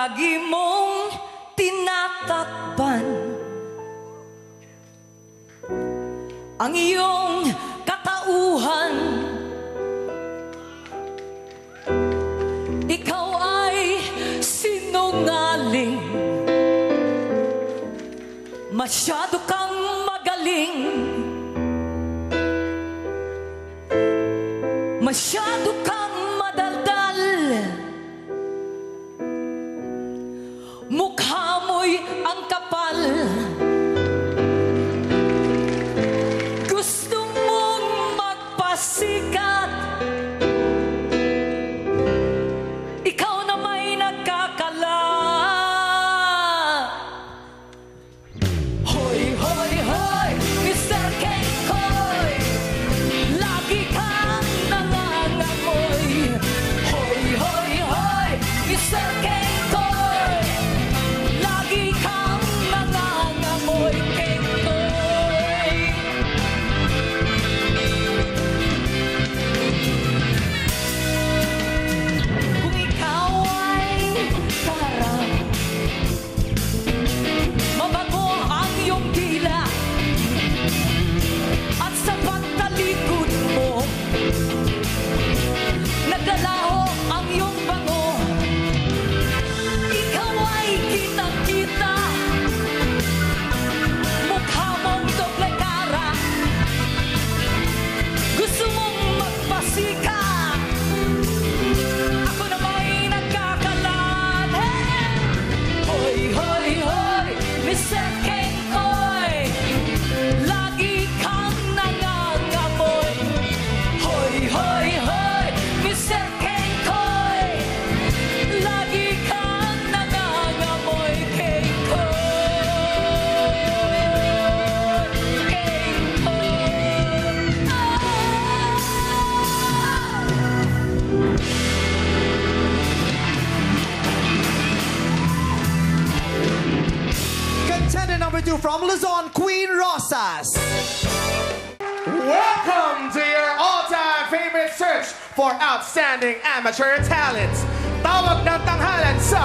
lagi mong tinatakpan ang iyong katauhan. Ikaw ay sinungaling, masyado kang magaling. Masyado kang magpasikat Ikaw na may nagkakala Hoy, hoy, hoy, Mr. Kenkoy Lagi kang nangangamoy Hoy, hoy, hoy, Mr. Contender number two from Luzon, Queen Rosas. Welcome to your all-time favorite search for outstanding amateur talent. Tawag ng tanghalan sa